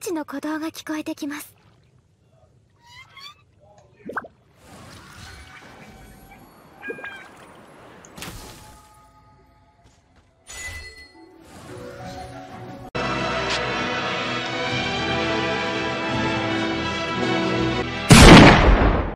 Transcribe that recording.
地の鼓動が聞こえてきます。